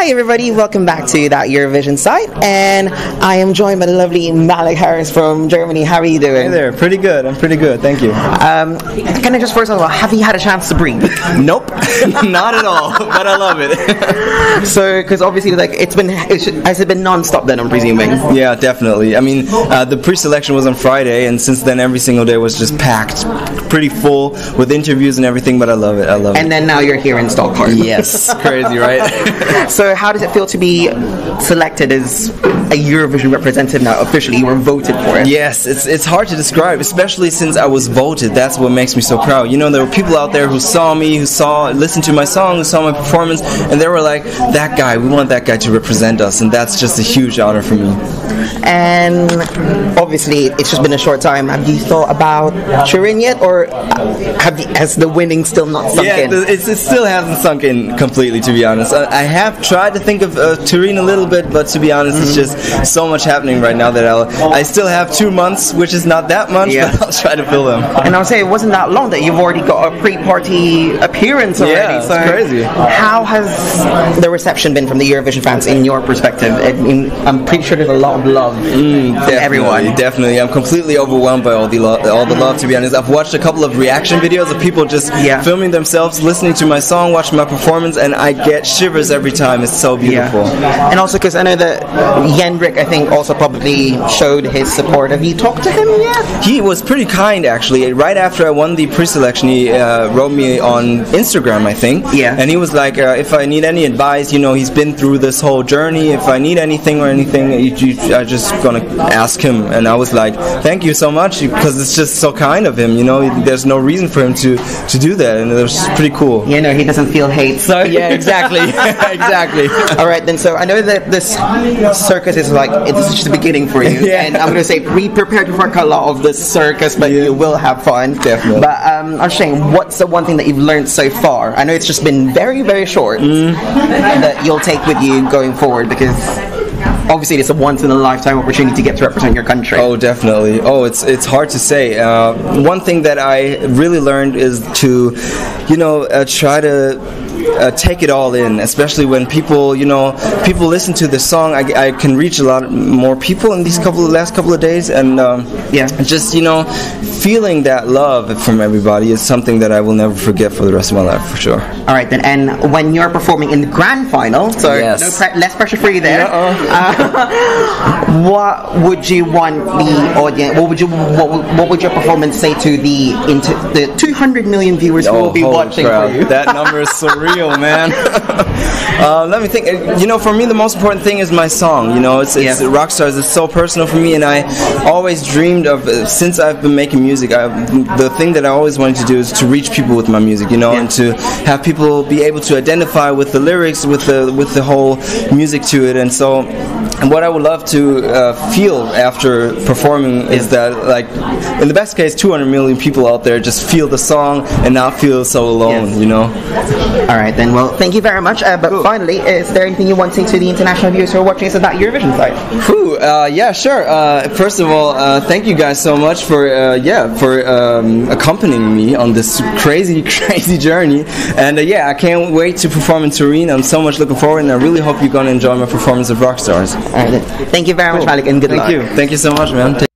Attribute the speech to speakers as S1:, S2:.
S1: Hi, everybody. Welcome back to that Eurovision site. And I am joined by the lovely Malik Harris from Germany. How are you doing?
S2: Hey there. Pretty good. I'm pretty good. Thank you.
S1: Um, can I just first of all, have you had a chance to breathe?
S2: nope. Not at all. But I love it.
S1: so, because obviously, like, it's been, it should, has it been non stop then, I'm presuming?
S2: Yeah, definitely. I mean, uh, the pre selection was on Friday, and since then, every single day was just packed, pretty full with interviews and everything, but I love it. I love
S1: and
S2: it.
S1: And then now you're here in Stockholm.
S2: Yes. Crazy, right?
S1: so, how does it feel to be selected as a Eurovision representative now? Officially, you were voted for it.
S2: Yes, it's it's hard to describe, especially since I was voted. That's what makes me so proud. You know, there were people out there who saw me, who saw, listened to my song, who saw my performance, and they were like, "That guy, we want that guy to represent us," and that's just a huge honor for me.
S1: And obviously, it's just been a short time. Have you thought about Turin yet, or have you, has the winning still not sunk
S2: yeah,
S1: in?
S2: Yeah, it still hasn't sunk in completely, to be honest. I, I have tried to think of uh, Turin a little bit, but to be honest, mm-hmm. it's just so much happening right now that I'll, I still have two months, which is not that much, yeah. but I'll try to fill them.
S1: And I'll say it wasn't that long that you've already got a pre-party appearance already.
S2: Yeah, so crazy.
S1: How has the reception been from the Eurovision fans in your perspective? I mean, I'm pretty sure there's a lot of love
S2: mm,
S1: from everyone.
S2: Definitely, I'm completely overwhelmed by all the lo- all the love. To be honest, I've watched a couple of reaction videos of people just
S1: yeah.
S2: filming themselves, listening to my song, watching my performance, and I get shivers every time. It's so beautiful.
S1: Yeah. And also because I know that Jendrik, I think, also probably showed his support. Have you talked to him yet?
S2: He was pretty kind, actually. Right after I won the pre-selection, he uh, wrote me on Instagram, I think.
S1: Yeah.
S2: And he was like, uh, if I need any advice, you know, he's been through this whole journey. If I need anything or anything, you, you, I just gonna ask him. And I was like, thank you so much because it's just so kind of him. You know, there's no reason for him to to do that, and it was pretty cool.
S1: Yeah, know, he doesn't feel hate, so
S2: yeah, exactly, exactly.
S1: All right, then. So I know that this circus is like it's just the beginning for you,
S2: yeah.
S1: and I'm gonna say be prepared for a lot of this circus, but
S2: yeah.
S1: you will have fun.
S2: Definitely.
S1: But um, I'm saying, what's the one thing that you've learned so far? I know it's just been very, very short
S2: mm.
S1: that you'll take with you going forward because obviously it's a once in a lifetime opportunity to get to represent your country.
S2: Oh, definitely. Oh, it's it's hard to say. Uh, one thing that I really learned is to, you know, uh, try to uh, take it all in, especially when people, you know, people listen to the song. I, I can reach a lot more people in these couple of last couple of days, and um,
S1: yeah,
S2: just you know, feeling that love from everybody is something that I will never forget for the rest of my life, for sure.
S1: All right, then, and when you're performing in the grand final, so
S2: yes.
S1: no pre- less pressure for you there. Uh, what would you want the audience? What would you what, what would your performance say to the into the 200 million viewers who
S2: oh,
S1: will be watching
S2: crap.
S1: for you?
S2: That number is surreal, man. uh, let me think. You know, for me, the most important thing is my song. You know, it's, it's
S1: yeah.
S2: Rockstars. It's so personal for me, and I always dreamed of uh, since I've been making music. I, the thing that I always wanted to do is to reach people with my music. You know,
S1: yeah.
S2: and to have people be able to identify with the lyrics, with the with the whole music to it, and so. And what I would love to uh, feel after performing is that, like, in the best case, 200 million people out there just feel the song and not feel so alone,
S1: yes.
S2: you know?
S1: All right, then. Well, thank you very much. Uh, but
S2: cool.
S1: finally, is there anything you want to say to the international viewers who are watching us about that Eurovision site?
S2: Whew, uh, yeah, sure. Uh, first of all, uh, thank you guys so much for, uh, yeah, for um, accompanying me on this crazy, crazy journey. And uh, yeah, I can't wait to perform in Turin. I'm so much looking forward, and I really hope you're going to enjoy my performance of Rockstars.
S1: All right. Thank you very
S2: Cool.
S1: much, Malik, and good
S2: Thank
S1: luck.
S2: you. Thank you so much, man.